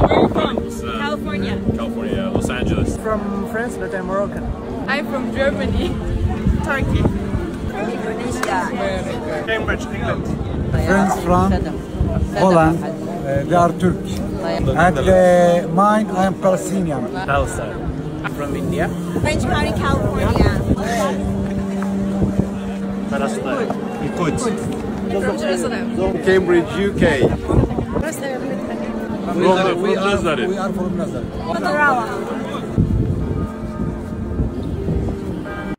Where are you from? Uh, California. California, Los Angeles. From France, but I'm Moroccan. I'm from Germany. Turkey. Indonesia. Cambridge, England. friends from Holland. Uh, they are Turk. And uh, mine, I am Palestinian. Palestine. From India. French County, California. Palestine. From Jerusalem. Cambridge, UK. From Nazareth. We are from Nazareth. Tarawa.